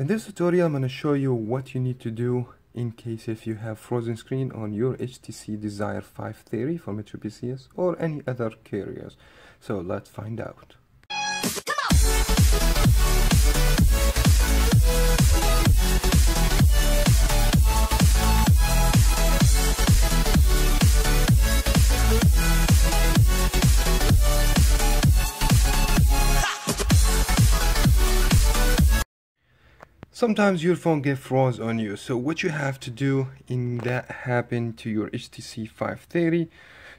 In this tutorial, I'm going to show you what you need to do in case if you have frozen screen on your HTC Desire 530 from HPCS or any other carriers. So let's find out. Sometimes your phone get froze on you. So what you have to do in that happen to your HTC 530.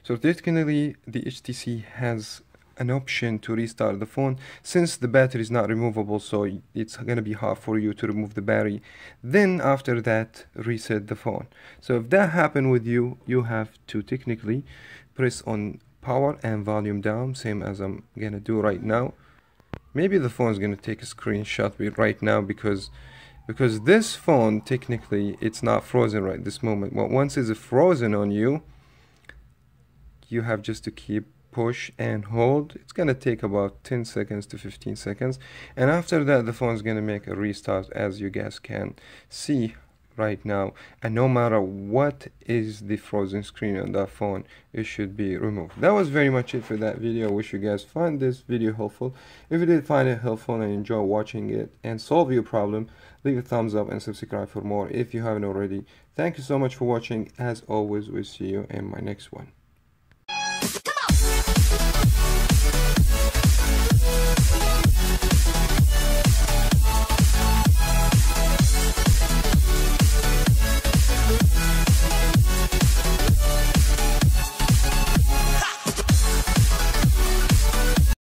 So technically the HTC has an option to restart the phone since the battery is not removable so it's gonna be hard for you to remove the battery then after that reset the phone so if that happened with you you have to technically press on power and volume down same as I'm gonna do right now maybe the phone is gonna take a screenshot right now because because this phone technically it's not frozen right this moment. Well, once it's frozen on you you have just to keep push and hold. It's gonna take about 10 seconds to 15 seconds. And after that the phone is gonna make a restart as you guys can see right now. And no matter what is the frozen screen on that phone it should be removed. That was very much it for that video. I wish you guys find this video helpful. If you did find it helpful and enjoy watching it and solve your problem leave a thumbs up and subscribe for more if you haven't already. Thank you so much for watching. As always we'll see you in my next one